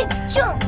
えっ、